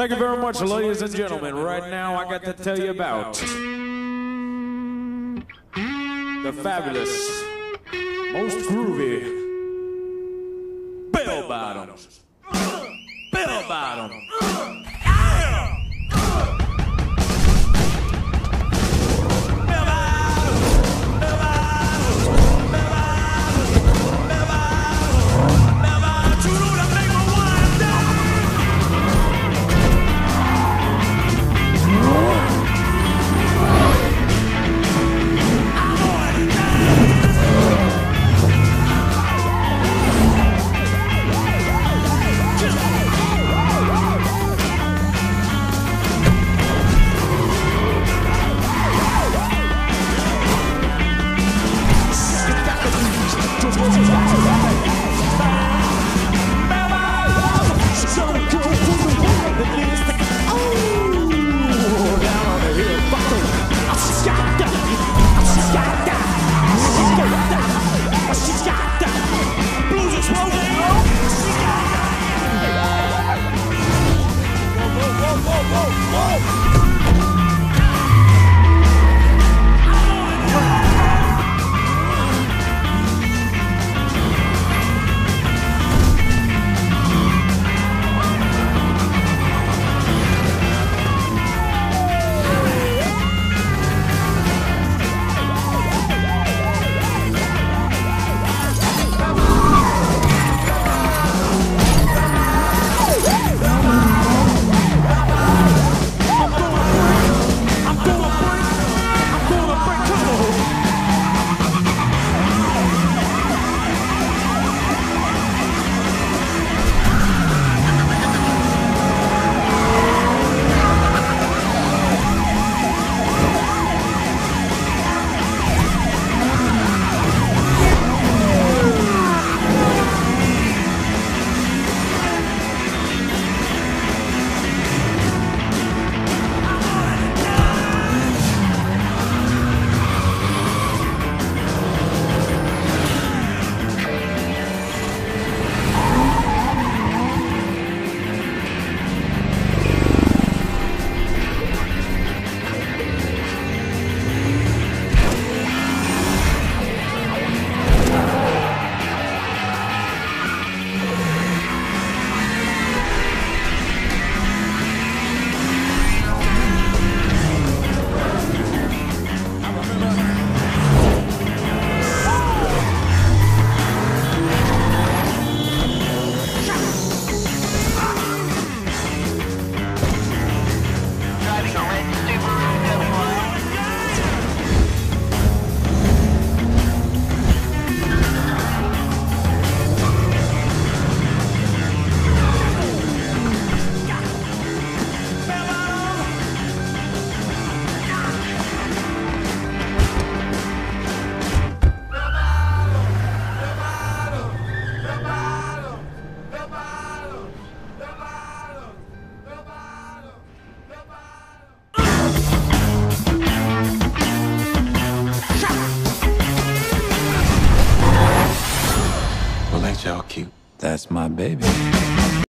Thank you very much, ladies and gentlemen. Right now, I got to tell you about the fabulous, most groovy bell bottoms. Bell bottoms. That's my baby.